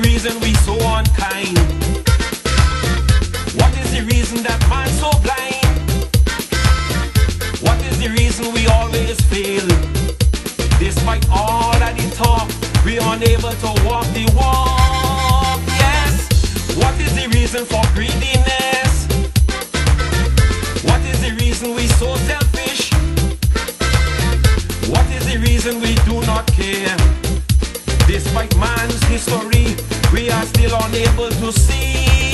the reason we so unkind? What is the reason that man so blind? What is the reason we always fail? Despite all that they talk, we unable to walk the walk. Yes. What is the reason for greediness? What is the reason we so selfish? What is the reason we do not care? Despite man's history, we are still unable to see.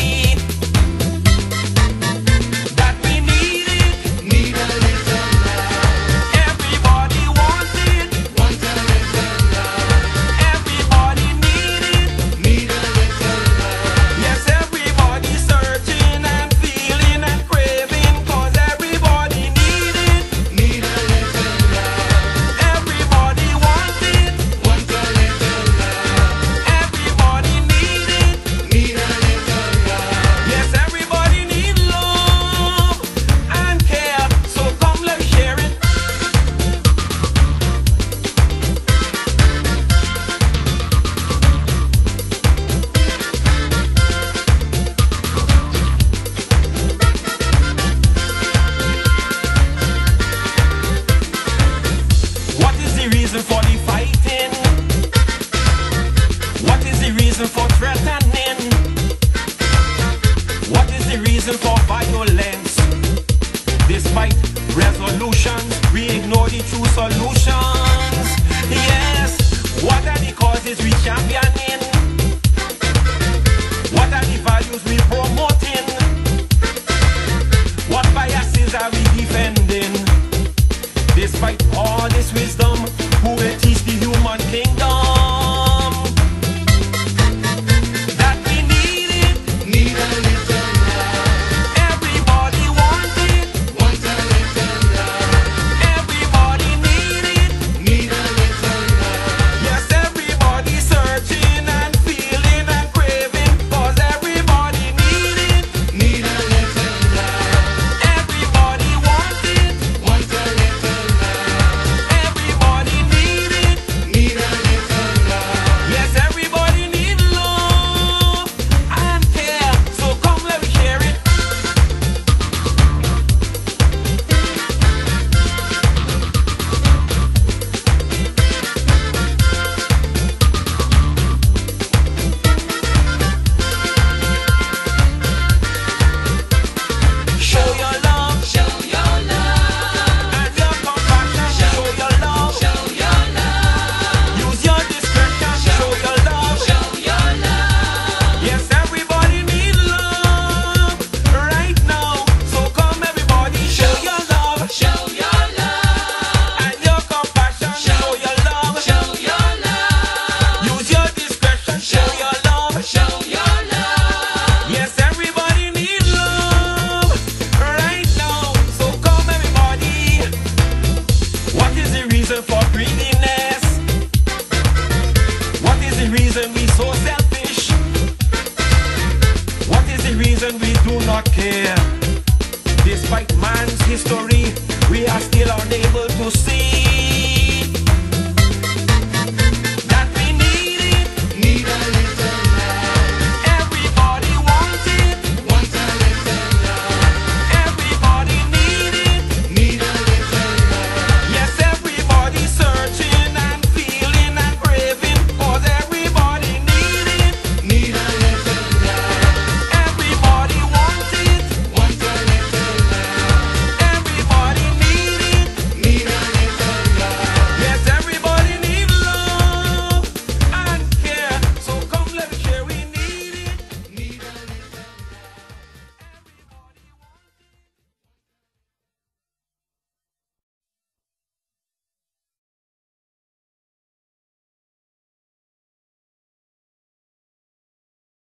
through solutions. Yes, what are the causes we championing? What are the values we the reason we so selfish? What is the reason we do not care? Despite man's history